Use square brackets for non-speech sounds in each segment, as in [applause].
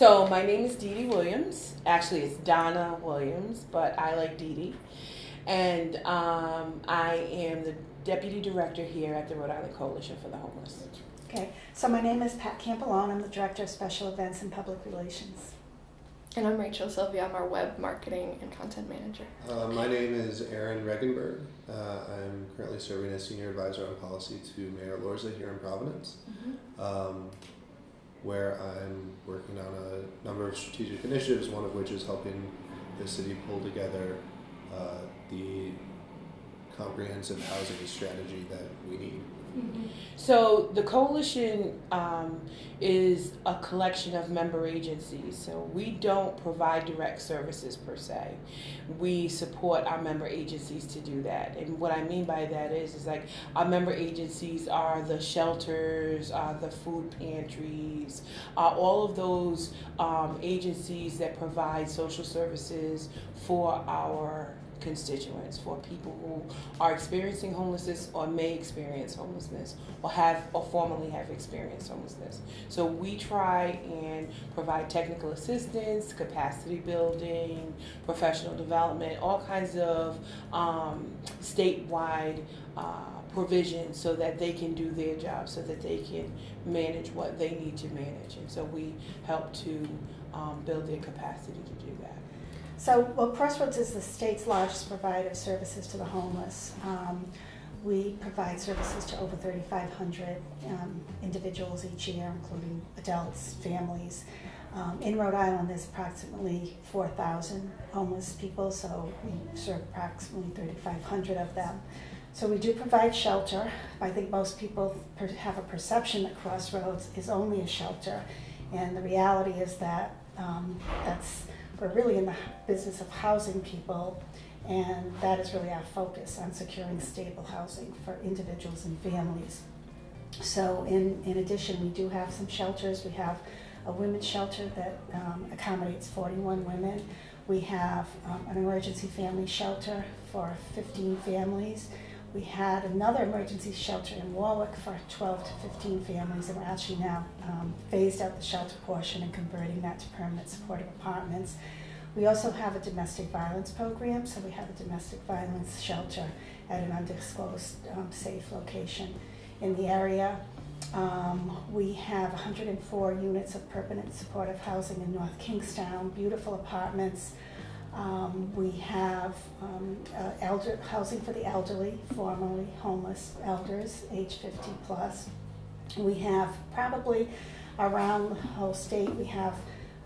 So my name is Dee Dee Williams. Actually, it's Donna Williams, but I like Dee Dee. And um, I am the deputy director here at the Rhode Island Coalition for the Homeless. Okay, so my name is Pat Campolone. I'm the director of special events and public relations. And I'm Rachel Sylvia. I'm our web marketing and content manager. Uh, my name is Aaron Regunberg. Uh, I'm currently serving as senior advisor on policy to Mayor Elorza here in Providence, mm-hmm. um, where I'm working on a number of strategic initiatives, one of which is helping the city pull together uh, the comprehensive housing strategy that we need. Mm-hmm. So the coalition um, is a collection of member agencies. So we don't provide direct services per se. We support our member agencies to do that. And what I mean by that is, is like our member agencies are the shelters, the food pantries, all of those um, agencies that provide social services for our constituents, for people who are experiencing homelessness or may experience homelessness or have or formerly have experienced homelessness. So we try and provide technical assistance, capacity building, professional development, all kinds of um, statewide uh, provisions so that they can do their job, so that they can manage what they need to manage. And so we help to um, build their capacity to do that. So, well, Crossroads is the state's largest provider of services to the homeless. Um, we provide services to over 3,500 um, individuals each year, including adults, families. Um, in Rhode Island, there's approximately 4,000 homeless people, so we serve approximately 3,500 of them. So we do provide shelter. I think most people have a perception that Crossroads is only a shelter, and the reality is that um, that's we're really in the business of housing people, and that is really our focus on securing stable housing for individuals and families. So, in, in addition, we do have some shelters. We have a women's shelter that um, accommodates 41 women. We have um, an emergency family shelter for 15 families. We had another emergency shelter in Warwick for 12 to 15 families, and we're actually now um, phased out the shelter portion and converting that to permanent supportive apartments. We also have a domestic violence program, so we have a domestic violence shelter at an undisclosed um, safe location in the area. Um, we have 104 units of permanent supportive housing in North Kingstown, beautiful apartments. Um, we have um, uh, elder, housing for the elderly, formerly homeless elders, age 50 plus. We have probably around the whole state, we have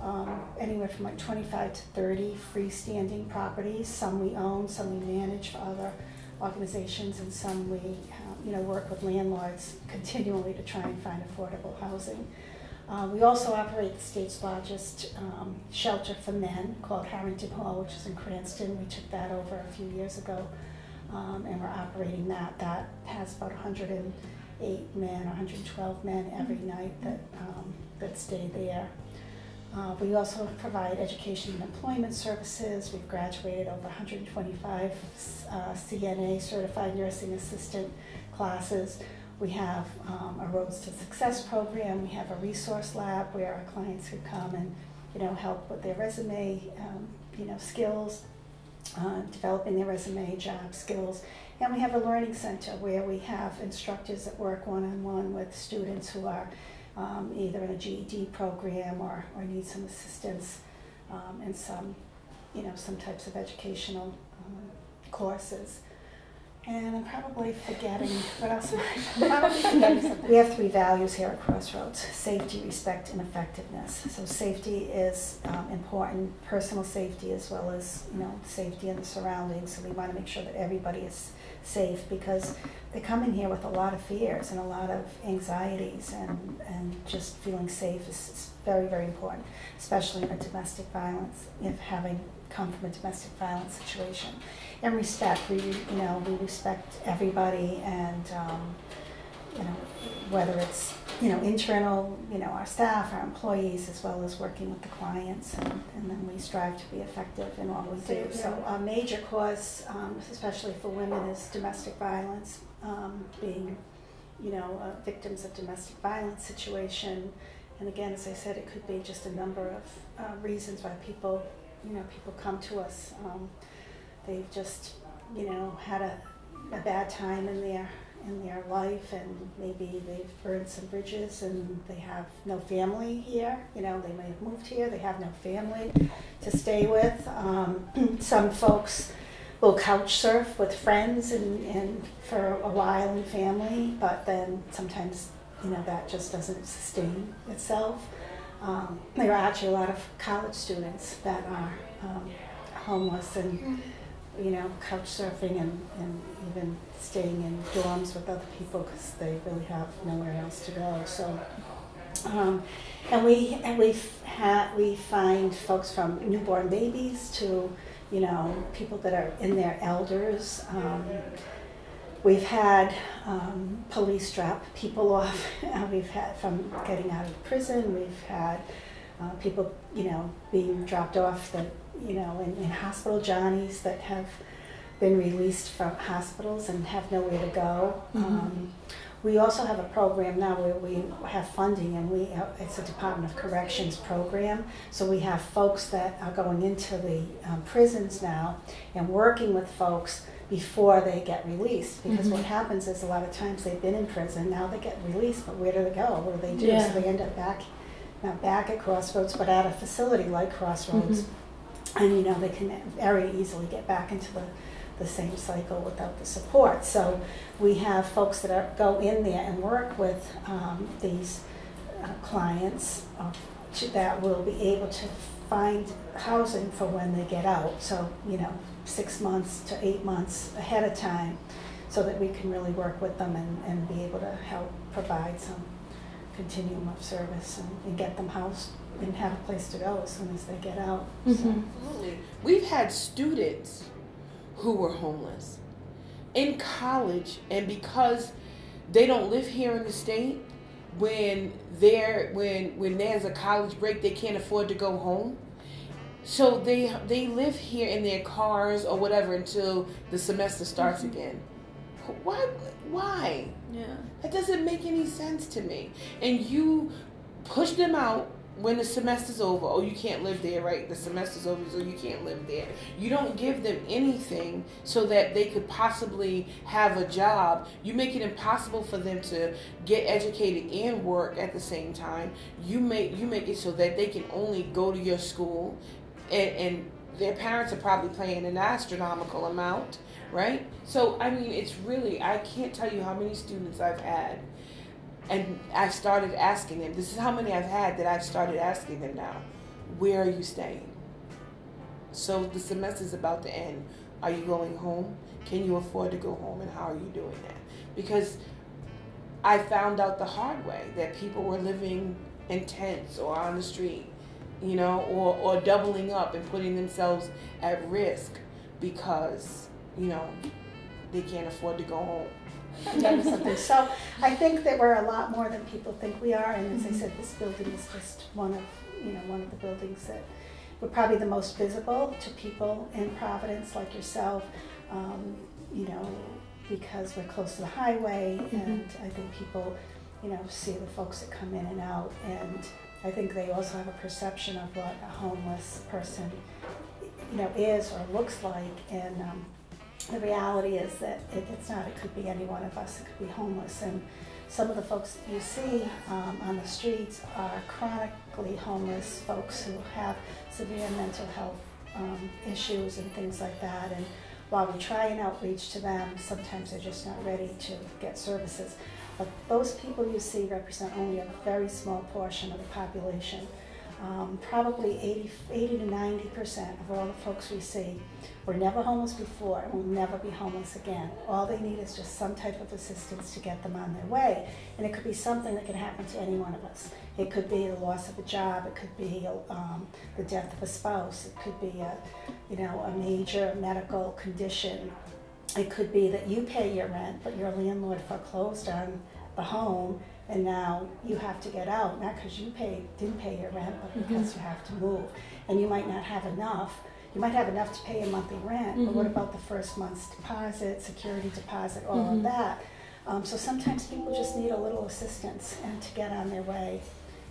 um, anywhere from like 25 to 30 freestanding properties. Some we own, some we manage for other organizations, and some we uh, you know, work with landlords continually to try and find affordable housing. Uh, we also operate the state's largest um, shelter for men called Harrington Hall, which is in Cranston. We took that over a few years ago, um, and we're operating that. That has about 108 men, 112 men every night that um, that stay there. Uh, we also provide education and employment services. We've graduated over 125 uh, CNA certified nursing assistant classes. We have um, a Roads to Success program. We have a resource lab where our clients could come and, you know, help with their resume, um, you know, skills, uh, developing their resume, job skills. And we have a learning center where we have instructors that work one-on-one with students who are um, either in a GED program or, or need some assistance um, in some, you know, some types of educational um, courses. And I'm probably forgetting, what else am I? probably forgetting something. We have three values here at Crossroads, safety, respect, and effectiveness. So safety is um, important, personal safety as well as, you know, safety in the surroundings. So we want to make sure that everybody is safe because they come in here with a lot of fears and a lot of anxieties and, and just feeling safe is, is very, very important, especially in a domestic violence, if having come from a domestic violence situation. And respect, we, you know, we respect everybody and, um, you know, whether it's, you know, internal, you know, our staff, our employees, as well as working with the clients, and, and then we strive to be effective in all we do. So a major cause, um, especially for women, is domestic violence, um, being, you know, uh, victims of domestic violence situation, and again, as I said, it could be just a number of uh, reasons why people, you know, people come to us. Um, they've just, you know, had a, a bad time in their in their life, and maybe they've burned some bridges, and they have no family here. You know, they may have moved here, they have no family to stay with. Um, [clears throat] some folks will couch surf with friends and, and for a while and family, but then sometimes you know that just doesn't sustain itself. Um, there are actually a lot of college students that are um, homeless and you know couch surfing and, and even staying in dorms with other people because they really have nowhere else to go. So. Um, and we and we ha- we find folks from newborn babies to you know, people that are in their elders. We've had um, police drop people off. [laughs] we've had from getting out of prison. We've had uh, people, you know, being dropped off that, you know, in, in hospital johnnies that have been released from hospitals and have nowhere to go. Mm-hmm. Um, we also have a program now where we have funding, and we uh, it's a Department of Corrections program. So we have folks that are going into the um, prisons now and working with folks before they get released. Because mm-hmm. what happens is a lot of times they've been in prison, now they get released, but where do they go? What do they do? Yeah. So they end up back, not back at Crossroads, but at a facility like Crossroads. Mm-hmm. And you know they can very easily get back into the the same cycle without the support. So we have folks that are, go in there and work with um, these uh, clients to, that will be able to find housing for when they get out. So, you know, six months to eight months ahead of time so that we can really work with them and, and be able to help provide some continuum of service and, and get them housed and have a place to go as soon as they get out. Mm-hmm. So. Absolutely. We've had students who were homeless in college and because they don't live here in the state when they're when when there's a college break they can't afford to go home. So they they live here in their cars or whatever until the semester starts mm-hmm. again. Why why? Yeah. That doesn't make any sense to me. And you push them out when the semester's over, oh, you can't live there, right? The semester's over, so you can't live there. You don't give them anything so that they could possibly have a job. You make it impossible for them to get educated and work at the same time. You make you make it so that they can only go to your school, and, and their parents are probably paying an astronomical amount, right? So I mean, it's really I can't tell you how many students I've had and I've started asking them. This is how many I've had that I've started asking them now. Where are you staying? So the semester's about to end. Are you going home? Can you afford to go home? And how are you doing that? Because I found out the hard way that people were living in tents or on the street, you know, or, or doubling up and putting themselves at risk because, you know, they can't afford to go home something. So I think that we're a lot more than people think we are. And as I mm-hmm. said, this building is just one of you know one of the buildings that we're probably the most visible to people in Providence, like yourself. Um, you know, because we're close to the highway, mm-hmm. and I think people, you know, see the folks that come in and out, and I think they also have a perception of what a homeless person, you know, is or looks like, and um, the reality is that it, it's not. It could be any one of us. It could be homeless. And some of the folks that you see um, on the streets are chronically homeless folks who have severe mental health um, issues and things like that. And while we try and outreach to them, sometimes they're just not ready to get services. But those people you see represent only a very small portion of the population um, probably 80, 80 to 90 percent of all the folks we see were never homeless before and will never be homeless again. All they need is just some type of assistance to get them on their way. And it could be something that can happen to any one of us. It could be the loss of a job. It could be um, the death of a spouse. It could be a, you know, a major medical condition. It could be that you pay your rent, but your landlord foreclosed on the home and now you have to get out, not because you paid, didn't pay your rent, but mm-hmm. because mm-hmm. you have to move. And you might not have enough. You might have enough to pay a monthly rent, mm-hmm. but what mm-hmm. about the first month's deposit, security deposit, all mm-hmm. of that? Um, so sometimes people just need a little assistance and to get on their way.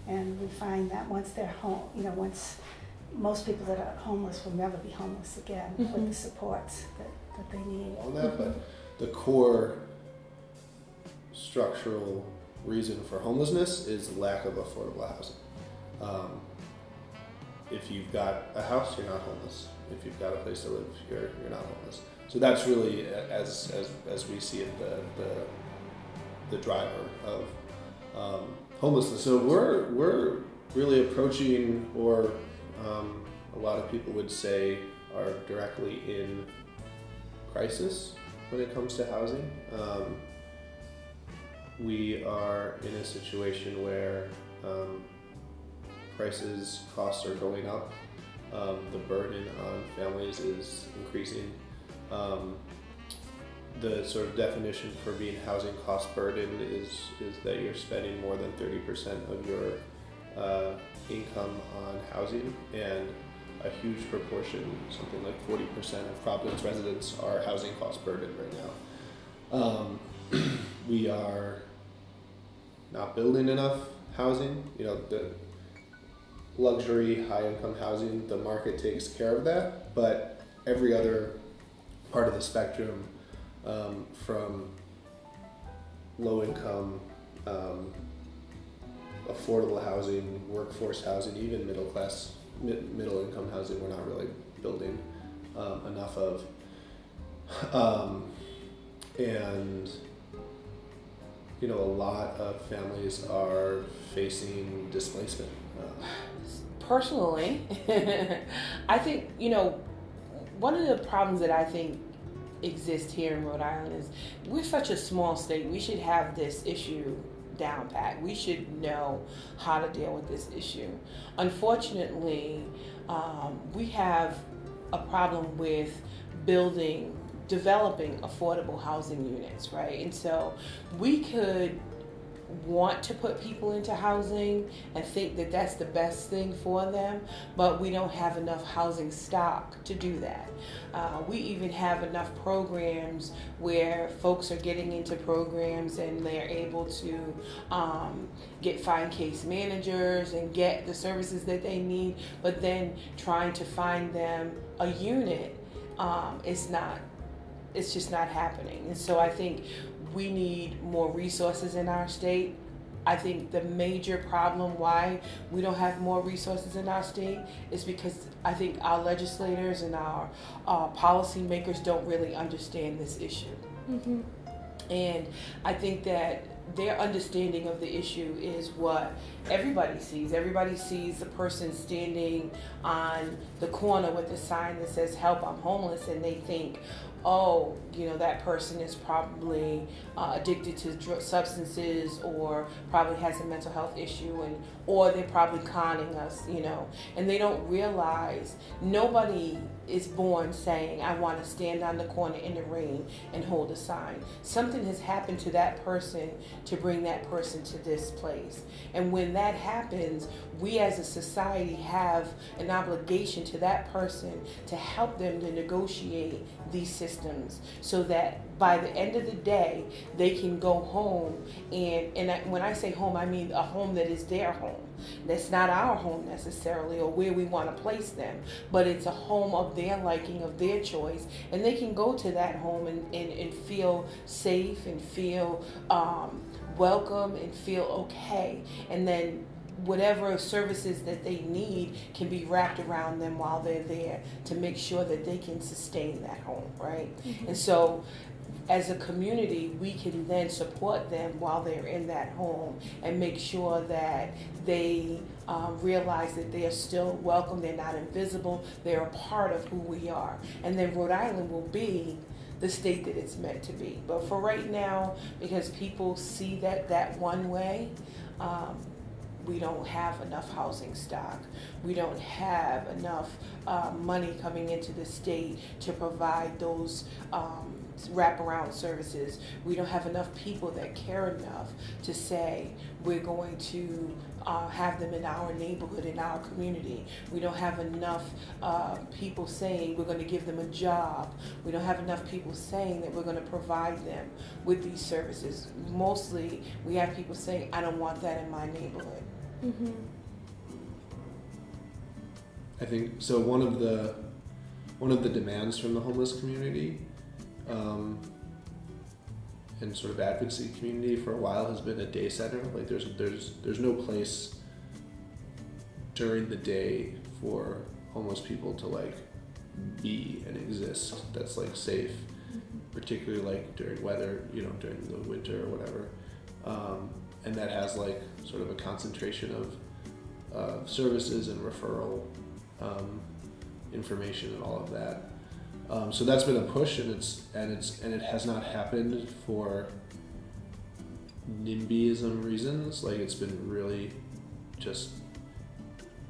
And we find that once they're home, you know, once most people that are homeless will never be homeless again with Mhm. the supports that, that they need. on that, but the core structural reason for homelessness is lack of affordable housing. Um, if you've got a house, you're not homeless. If you've got a place to live, you're you're not homeless. So that's really, as as as we see it, the the, the driver of um, homelessness. So we're we're really approaching, or um, a lot of people would say, are directly in crisis when it comes to housing. Um, we are in a situation where um, prices, costs are going up. Um, the burden on families is increasing. Um, the sort of definition for being housing cost burden is is that you're spending more than thirty percent of your uh, income on housing, and a huge proportion, something like forty percent of Providence residents are housing cost burden right now. [clears throat] We are not building enough housing. You know, the luxury, high income housing, the market takes care of that, but every other part of the spectrum, um, from low income, um, affordable housing, workforce housing, even middle class, mi- middle income housing, we're not really building um, enough of. Um, and you know, a lot of families are facing displacement. Personally, [laughs] I think, you know, one of the problems that I think exists here in Rhode Island is we're such a small state. We should have this issue down pat. We should know how to deal with this issue. Unfortunately, um, we have a problem with building, developing affordable housing units, right? And so we could want to put people into housing and think that that's the best thing for them, but we don't have enough housing stock to do that. Uh, we even have enough programs where folks are getting into programs and they're able to um, get find case managers and get the services that they need, but then trying to find them a unit um, is not it's just not happening. And so I think we need more resources in our state. I think the major problem why we don't have more resources in our state is because I think our legislators and our uh, policymakers don't really understand this issue. Mm-hmm. And I think that their understanding of the issue is what everybody sees. Everybody sees the person standing on the corner with a sign that says, Help, I'm homeless, and they think, oh, you know, that person is probably uh, addicted to dr- substances or probably has a mental health issue, and or they're probably conning us, you know, and they don't realize nobody is born saying, I want to stand on the corner in the rain and hold a sign. Something has happened to that person to bring that person to this place. And when that happens, we as a society have an obligation to that person to help them to negotiate these systems so that by the end of the day, they can go home. And, and I, when I say home, I mean a home that is their home. That's not our home necessarily or where we want to place them, but it's a home of their liking, of their choice. And they can go to that home and, and, and feel safe and feel um, welcome and feel okay. And then whatever services that they need can be wrapped around them while they're there to make sure that they can sustain that home, right? And so as a community, we can then support them while they're in that home and make sure that they um, realize that they are still welcome, they're not invisible, they're a part of who we are. And then Rhode Island will be the state that it's meant to be. But for right now, because people see that that one way, um, we don't have enough housing stock. We don't have enough uh, money coming into the state to provide those um, wraparound services. We don't have enough people that care enough to say we're going to uh, have them in our neighborhood, in our community. We don't have enough uh, people saying we're going to give them a job. We don't have enough people saying that we're going to provide them with these services. Mostly, we have people saying, I don't want that in my neighborhood. Mm-hmm. I think so. One of the one of the demands from the homeless community um, and sort of advocacy community for a while has been a day center. Like there's there's there's no place during the day for homeless people to like be and exist that's like safe, particularly like during weather, you know, during the winter or whatever. Um, and that has like sort of a concentration of uh, services and referral um, information and all of that. Um, so that's been a push, and it's and it's and it has not happened for NIMBYism reasons. Like it's been really just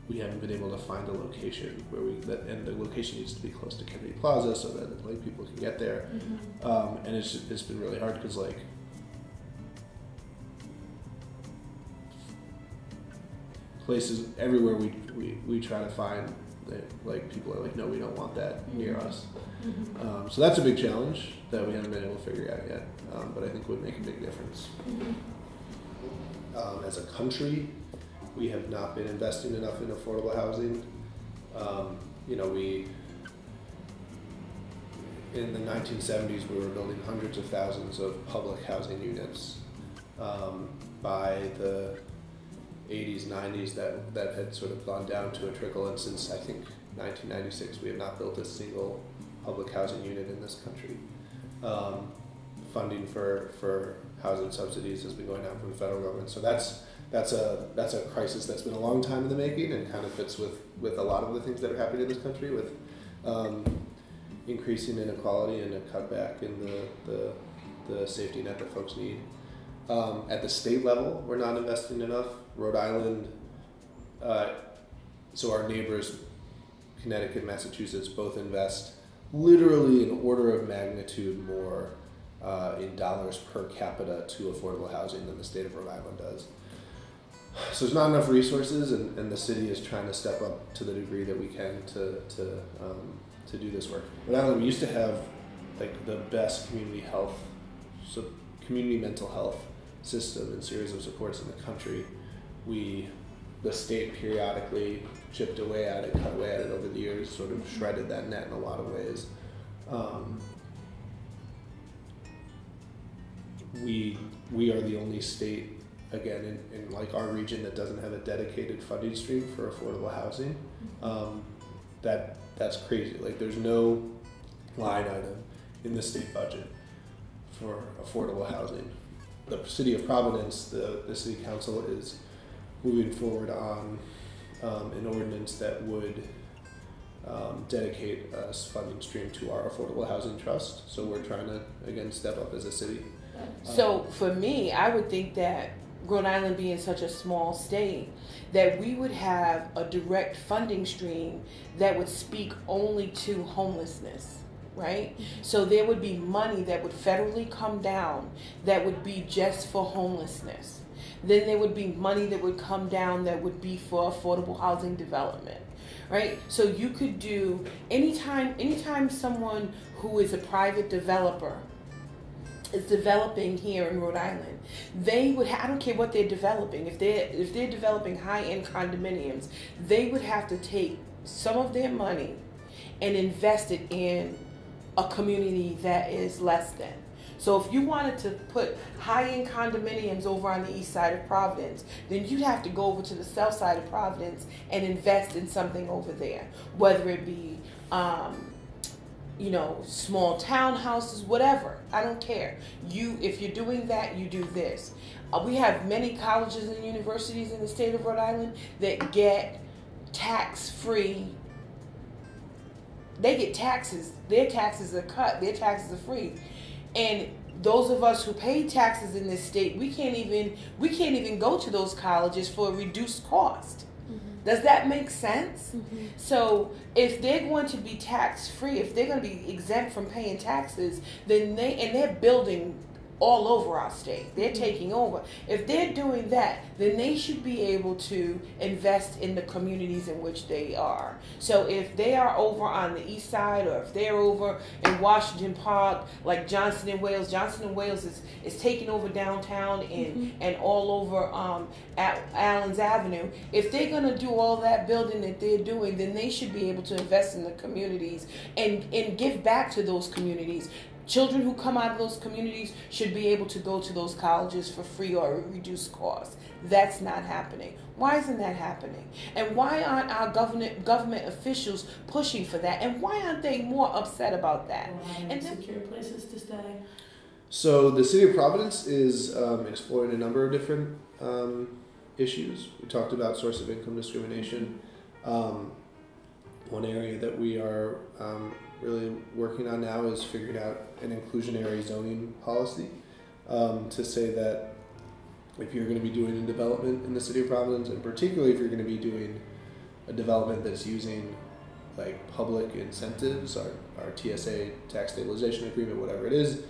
we haven't been able to find a location where we that and the location needs to be close to Kennedy Plaza so that like people can get there. Mm-hmm. Um, and it's it's been really hard because like places everywhere we, we, we try to find like people are like no we don't want that near us. Mm-hmm. um, so that's a big challenge that we haven't been able to figure out yet um, but i think would make a big difference. Um, as a country we have not been investing enough in affordable housing. Um, you know we in the 1970s we were building hundreds of thousands of public housing units um, by the 80s, 90s, that, that had sort of gone down to a trickle, and since I think 1996, we have not built a single public housing unit in this country. Um, funding for, for housing subsidies has been going down from the federal government, so that's that's a that's a crisis that's been a long time in the making, and kind of fits with with a lot of the things that are happening in this country with um, increasing inequality and a cutback in the, the the safety net that folks need. Um, at the state level, we're not investing enough. Rhode Island, uh, so our neighbors, Connecticut, Massachusetts, both invest literally an order of magnitude more uh, in dollars per capita to affordable housing than the state of Rhode Island does. So there's not enough resources, and, and the city is trying to step up to the degree that we can to to um, to do this work. Rhode Island, we used to have like the best community health, so community mental health system and series of supports in the country. We, the state periodically chipped away at it, cut away at it over the years, sort of shredded that net in a lot of ways. Um, we we are the only state again in, in like our region that doesn't have a dedicated funding stream for affordable housing. Um, that that's crazy. Like there's no line item in the state budget for affordable housing. The city of Providence, the, the city council is moving forward on um, an ordinance that would um, dedicate a funding stream to our affordable housing trust. So we're trying to again step up as a city. So for me, I would think that Rhode Island being such a small state, that we would have a direct funding stream that would speak only to homelessness, right? So there would be money that would federally come down that would be just for homelessness. Then there would be money that would come down that would be for affordable housing development. Right? So you could do anytime anytime someone who is a private developer is developing here in Rhode Island, they would ha- I don't care what they're developing. If they're if they're developing high end condominiums, they would have to take some of their money and invest it in a community that is less than. So if you wanted to put high end condominiums over on the east side of Providence, then you'd have to go over to the south side of Providence and invest in something over there, whether it be um, you know, small townhouses, whatever. I don't care. You, if you're doing that, you do this. Uh, we have many colleges and universities in the state of Rhode Island that get tax-free. They get taxes. Their taxes are cut. Their taxes are free, and those of us who pay taxes in this state, we can't even we can't even go to those colleges for a reduced cost. Does that make sense? Mm-hmm. So if they're going to be tax free, if they're going to be exempt from paying taxes, then they and they're building all over our state. They're taking over. If they're doing that, then they should be able to invest in the communities in which they are. So if they are over on the east side or if they're over in Washington Park, like Johnson and Wales, Johnson and Wales is, is taking over downtown and, mm-hmm. and all over um, at Allen's Avenue. If they're going to do all that building that they're doing, then they should be able to invest in the communities and, and give back to those communities. Children who come out of those communities should be able to go to those colleges for free or reduced cost. That's not happening. Why isn't that happening? And why aren't our government government officials pushing for that? And why aren't they more upset about that? and secure places to stay. So the city of Providence is um, exploring a number of different um, issues. We talked about source of income discrimination. Um, one area that we are um, really working on now is figuring out an inclusionary zoning policy um, to say that if you're going to be doing a development in the city of Providence, and particularly if you're going to be doing a development that's using like public incentives, our, our TSA tax stabilization agreement, whatever it is,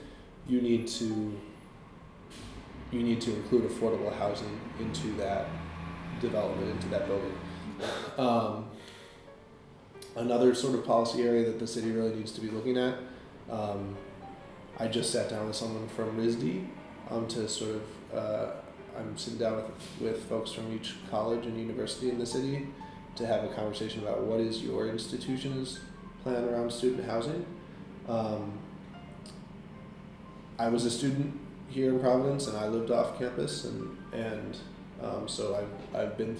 you need to you need to include affordable housing into that development, into that building. Um, another sort of policy area that the city really needs to be looking at. Um, I just sat down with someone from RISD um, to sort of, uh, I'm sitting down with, with folks from each college and university in the city to have a conversation about what is your institution's plan around student housing. Um, I was a student here in Providence, and I lived off campus, and and um, so I've I've been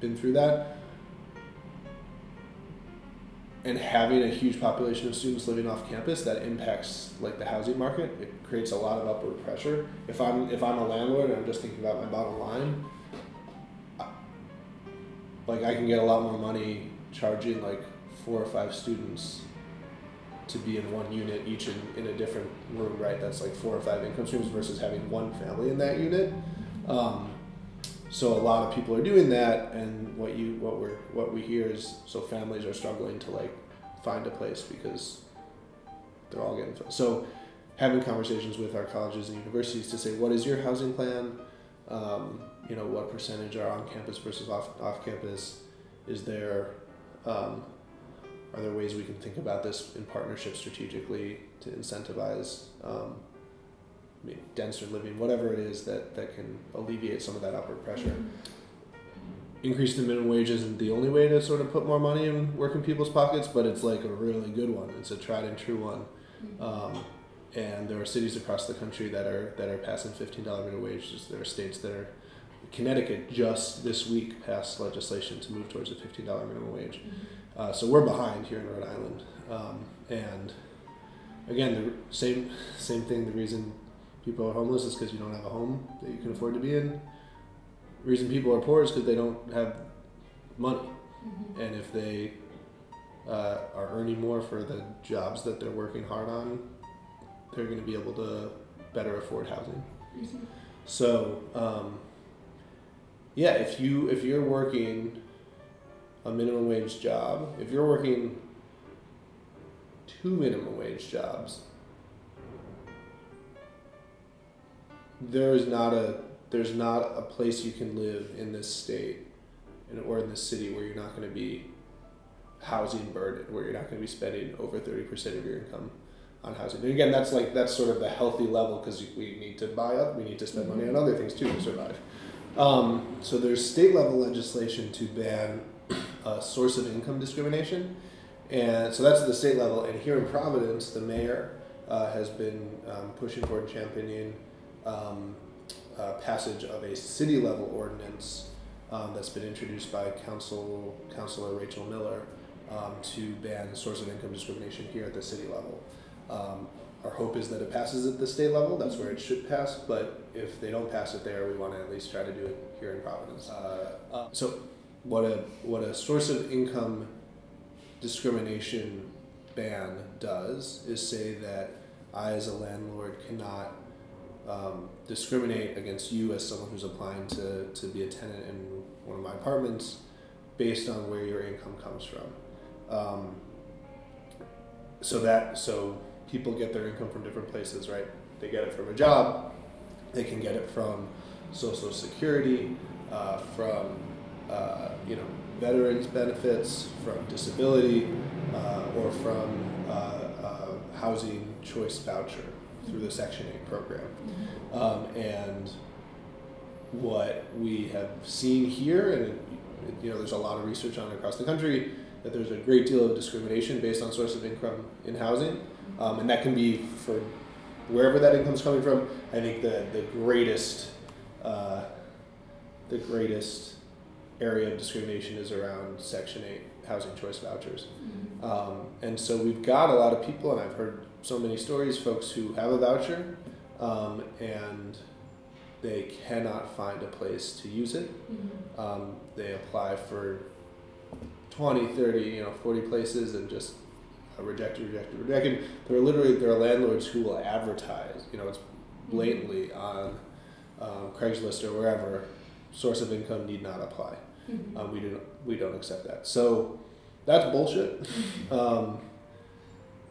been through that. And having a huge population of students living off campus that impacts like the housing market. It creates a lot of upward pressure. If I'm if I'm a landlord and I'm just thinking about my bottom line, like I can get a lot more money charging like four or five students to be in one unit, each in, in a different room, right? That's like four or five income streams versus having one family in that unit. Um, so a lot of people are doing that, and what you what we're what we hear is so families are struggling to like find a place because they're all getting so having conversations with our colleges and universities to say what is your housing plan? Um, you know what percentage are on campus versus off off campus? Is there um, are there ways we can think about this in partnership strategically to incentivize um, denser living, whatever it is that, that can alleviate some of that upward pressure? Mm-hmm. Increase the minimum wage isn't the only way to sort of put more money in working people's pockets, but it's like a really good one. It's a tried and true one. Mm-hmm. Um, and there are cities across the country that are that are passing fifteen dollar minimum wages. There are states that are Connecticut just this week passed legislation to move towards a fifteen dollar minimum wage. Mm-hmm. Uh, so we're behind here in Rhode Island, um, and again, the same same thing. The reason people are homeless is because you don't have a home that you can afford to be in. The reason people are poor is because they don't have money, mm-hmm. and if they uh, are earning more for the jobs that they're working hard on, they're going to be able to better afford housing. Mm-hmm. So, um, yeah, if you if you're working a minimum wage job, if you're working two minimum wage jobs, there is not a there's not a place you can live in this state or in this city where you're not going to be housing burden where you're not going to be spending over 30% of your income on housing. And again, that's like that's sort of the healthy level because we need to buy up, we need to spend money on other things too to survive. Um, so there's state level legislation to ban uh, source of income discrimination. And so that's at the state level. And here in Providence, the mayor uh, has been um, pushing for and championing um, uh, passage of a city level ordinance um, that's been introduced by Council Councilor Rachel Miller um, to ban source of income discrimination here at the city level. Um, our hope is that it passes at the state level. That's where it should pass. But if they don't pass it there, we want to at least try to do it here in Providence. Uh, uh, so what a what a source of income discrimination ban does is say that I, as a landlord, cannot um, discriminate against you as someone who's applying to, to be a tenant in one of my apartments based on where your income comes from. Um, so that so people get their income from different places, right? they get it from a job, they can get it from Social Security, uh, from uh, you know veterans benefits, from disability, uh, or from uh, uh, housing choice voucher through the Section 8 program. Um, and what we have seen here, and you know, there's a lot of research on across the country, that there's a great deal of discrimination based on source of income in housing, um, and that can be for wherever that income's coming from. I think the the greatest uh, the greatest area of discrimination is around Section 8 housing choice vouchers. Um, and so we've got a lot of people, and I've heard so many stories, folks who have a voucher um, and they cannot find a place to use it. Um, they apply for 20, 30, you know, 40 places and just rejected, rejected, rejected. There are literally, there are landlords who will advertise, you know, it's blatantly on um, Craigslist or wherever, source of income need not apply. Um, we do we don't accept that. So that's bullshit. [laughs] Um,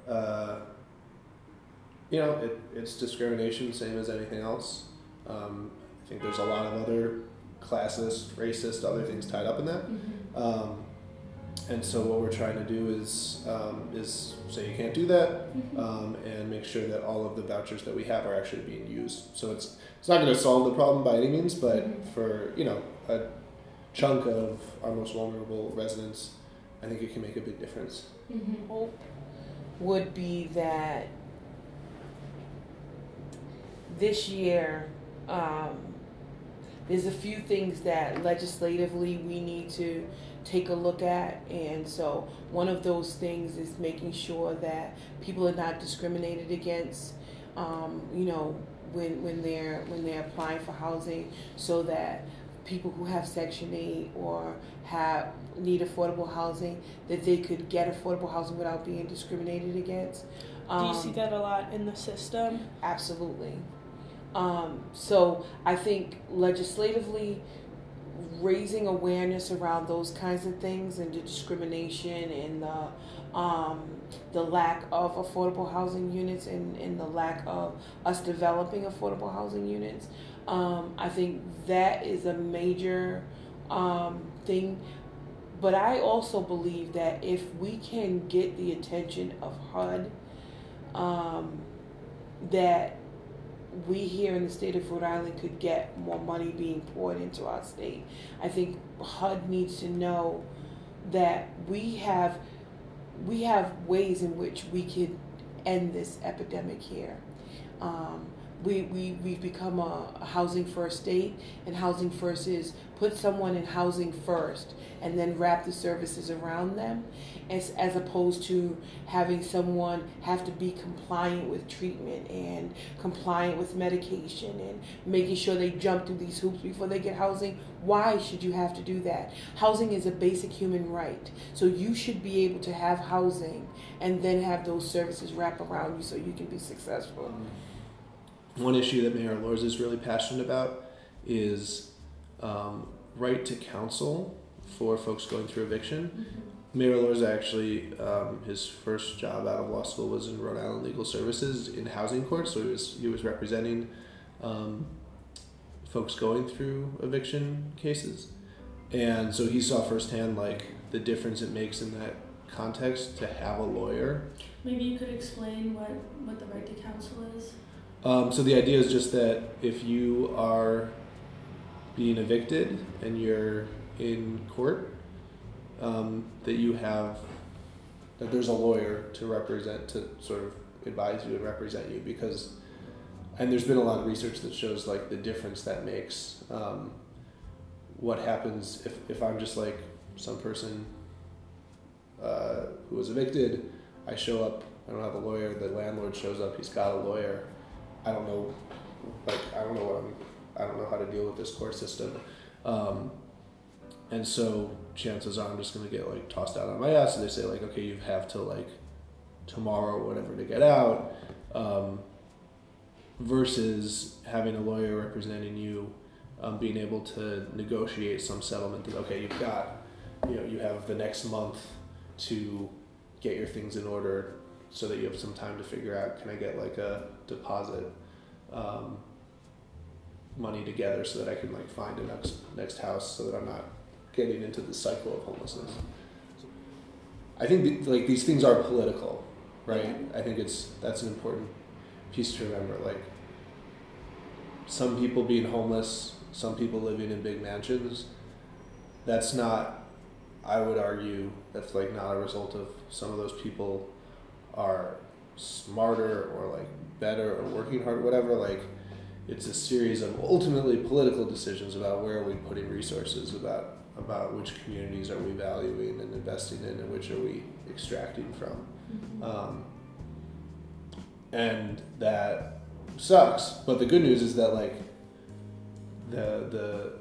uh, you know, it, it's discrimination, same as anything else. Um, I think there's a lot of other classist, racist, other things tied up in that. Um, and so what we're trying to do is um, is say you can't do that, um, and make sure that all of the vouchers that we have are actually being used. So it's it's not going to solve the problem by any means, but for you know a chunk of our most vulnerable residents, I think it can make a big difference. hope would be that this year, um, there's a few things that legislatively we need to take a look at. And so, one of those things is making sure that people are not discriminated against, um, you know, when, when they're when they're applying for housing, so that people who have Section 8 or have need affordable housing that they could get affordable housing without being discriminated against. Do you see Um, that a lot in the system? Absolutely. Um, so I think legislatively, raising awareness around those kinds of things and the discrimination and the um, the lack of affordable housing units and, and the lack of us developing affordable housing units. Um, I think that is a major um, thing. But I also believe that if we can get the attention of HUD, um, that we here in the state of Rhode Island could get more money being poured into our state. I think HUD needs to know that we have we have ways in which we could end this epidemic here. Um, we, we, we've become a, a housing first state, and housing first is put someone in housing first and then wrap the services around them, as, as opposed to having someone have to be compliant with treatment and compliant with medication and making sure they jump through these hoops before they get housing. Why should you have to do that? Housing is a basic human right, so you should be able to have housing and then have those services wrap around you so you can be successful. Mm-hmm. One issue that Mayor Elorza is really passionate about is um, right to counsel for folks going through eviction. Mayor Elorza actually, um, his first job out of law school was in Rhode Island Legal Services in housing court, so he was he was representing um, folks going through eviction cases, and so he saw firsthand like the difference it makes in that context to have a lawyer Maybe you could explain what, what the right to counsel is? Um, so the idea is just that if you are being evicted and you're in court, um, that you have that there's a lawyer to represent to sort of advise you and represent you because and there's been a lot of research that shows like the difference that makes um, what happens if, if i'm just like some person uh, who was evicted i show up i don't have a lawyer the landlord shows up he's got a lawyer i don't know like i don't know what i'm i don't know how to deal with this court system um, and so chances are I'm just gonna get like tossed out on my ass. And they say like, okay, you have to like tomorrow or whatever to get out. Um, versus having a lawyer representing you, um, being able to negotiate some settlement. That okay, you've got, you know, you have the next month to get your things in order, so that you have some time to figure out can I get like a deposit um, money together so that I can like find a next next house so that I'm not getting into the cycle of homelessness. I think th- like these things are political, right? I think it's that's an important piece to remember. Like some people being homeless, some people living in big mansions. That's not. I would argue that's like not a result of some of those people are smarter or like better or working hard, whatever. Like it's a series of ultimately political decisions about where are we putting resources, about about which communities are we valuing and investing in, and which are we extracting from. Um, and that sucks. But the good news is that like the the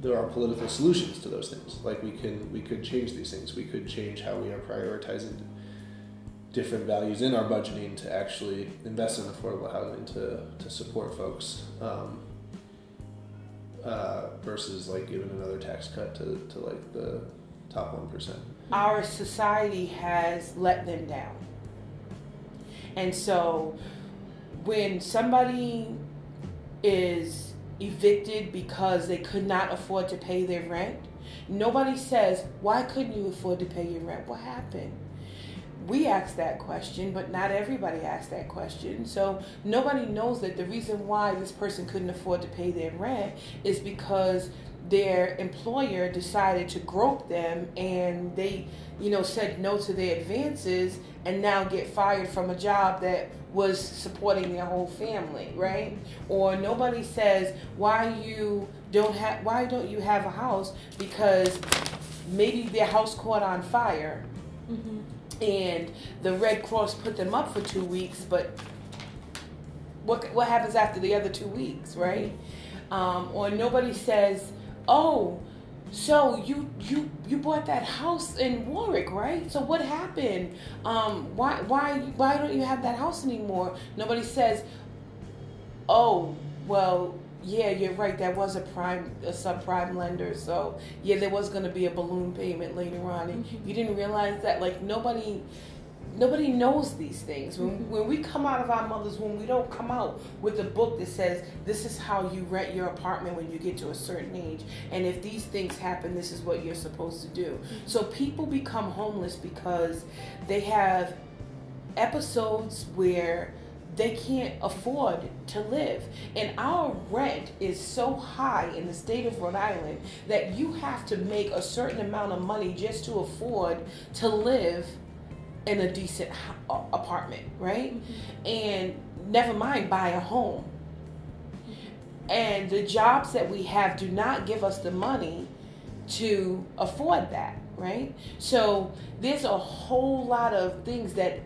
there are political solutions to those things. Like we can we could change these things. We could change how we are prioritizing different values in our budgeting to actually invest in affordable housing to to support folks. Um, uh, versus like giving another tax cut to, to like the top one percent. Our society has let them down. And so when somebody is evicted because they could not afford to pay their rent, nobody says, Why couldn't you afford to pay your rent? What happened? We ask that question, but not everybody asks that question. So nobody knows that the reason why this person couldn't afford to pay their rent is because their employer decided to grope them and they, you know, said no to their advances and now get fired from a job that was supporting their whole family, right? Or nobody says why you don't have why don't you have a house because maybe their house caught on fire. Mm-hmm and the Red Cross put them up for two weeks, but what what happens after the other two weeks, right? Um, or nobody says, "Oh, so you you you bought that house in Warwick, right? So what happened? Um, why why why don't you have that house anymore?" Nobody says, "Oh, well." Yeah, you're right. That was a prime, a subprime lender. So yeah, there was going to be a balloon payment later on, and mm-hmm. you didn't realize that. Like nobody, nobody knows these things. When mm-hmm. when we come out of our mother's womb, we don't come out with a book that says this is how you rent your apartment when you get to a certain age, and if these things happen, this is what you're supposed to do. Mm-hmm. So people become homeless because they have episodes where they can't afford to live. And our rent is so high in the state of Rhode Island that you have to make a certain amount of money just to afford to live in a decent apartment, right? Mm-hmm. And never mind buy a home. And the jobs that we have do not give us the money to afford that, right? So there's a whole lot of things that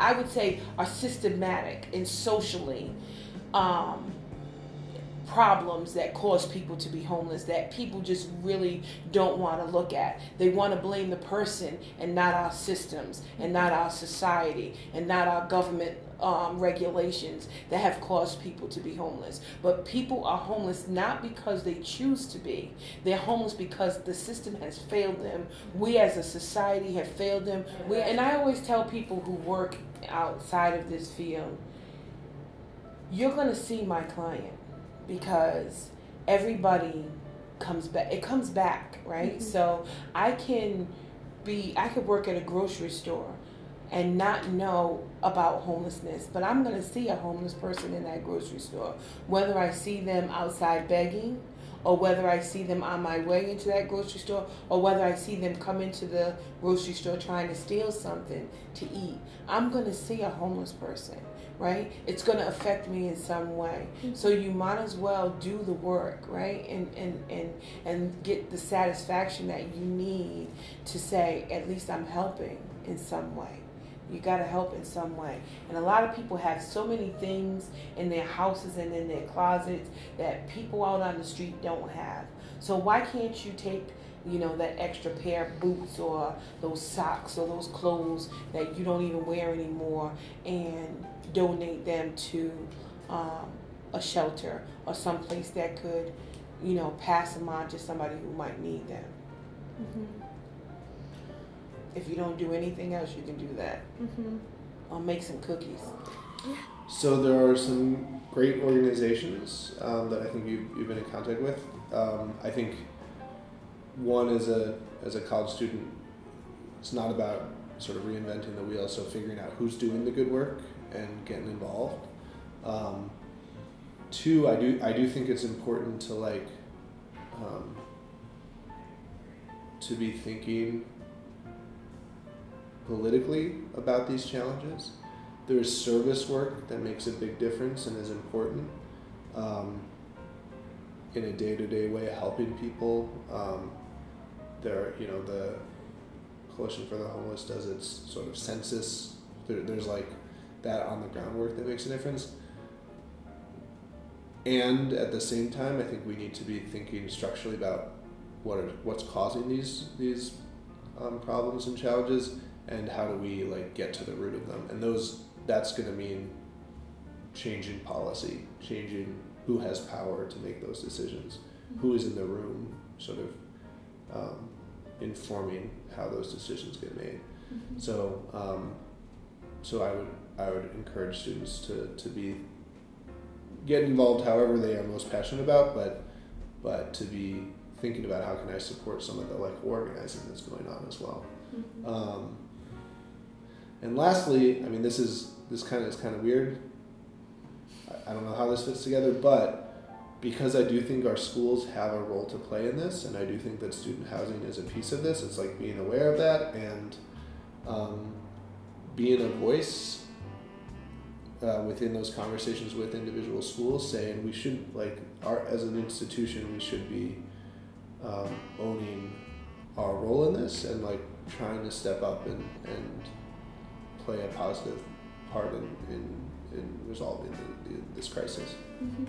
I would say are systematic and socially um, problems that cause people to be homeless that people just really don't want to look at. They want to blame the person and not our systems and not our society and not our government um, regulations that have caused people to be homeless. But people are homeless not because they choose to be. They're homeless because the system has failed them. We as a society have failed them. We, and I always tell people who work outside of this field, you're going to see my client because everybody comes back. It comes back, right? Mm-hmm. So I can be, I could work at a grocery store and not know about homelessness, but I'm going to see a homeless person in that grocery store, whether I see them outside begging or whether I see them on my way into that grocery store, or whether I see them come into the grocery store trying to steal something to eat, I'm going to see a homeless person, right? It's going to affect me in some way. Mm-hmm. So you might as well do the work, right? And, and, and, and get the satisfaction that you need to say, at least I'm helping in some way. You got to help in some way. And a lot of people have so many things in their houses and in their closets that people out on the street don't have. So why can't you take you know that extra pair of boots or those socks or those clothes that you don't even wear anymore and donate them to um, a shelter or someplace that could you know pass them on to somebody who might need them mm-hmm if you don't do anything else, you can do that. Mm-hmm. I'll make some cookies. Yeah. So there are some great organizations um, that I think you've, you've been in contact with. Um, I think one as a as a college student, it's not about sort of reinventing the wheel. So figuring out who's doing the good work and getting involved. Um, two, I do I do think it's important to like um, to be thinking politically about these challenges. There's service work that makes a big difference and is important um, in a day-to-day way, helping people. Um, there, you know, the Coalition for the Homeless does its sort of census. There, there's like that on the groundwork that makes a difference. And at the same time, I think we need to be thinking structurally about what are, what's causing these these um, problems and challenges, and how do we like get to the root of them. And those that's going to mean changing policy, changing who has power to make those decisions, who is in the room, sort of um, informing how those decisions get made. Mm-hmm. So, um, so I would I would encourage students to, to be get involved however they are most passionate about, but but to be thinking about how can I support some of the like organizing that's going on as well. Mhm. Um, and lastly, I mean, this is this kind of is kind of weird. I, I don't know how this fits together, but because I do think our schools have a role to play in this, and I do think that student housing is a piece of this. It's like being aware of that and um, being a voice uh, within those conversations with individual schools, saying we should like our as an institution we should be um, owning our role in this and like trying to step up and, and play a positive part in, in, in resolving the, the, this crisis. Mhm.